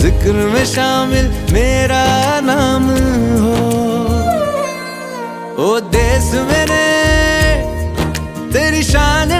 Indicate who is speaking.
Speaker 1: ज़िक्र में शामिल मेरा नाम हो। ओ देश मेरे तेरी शान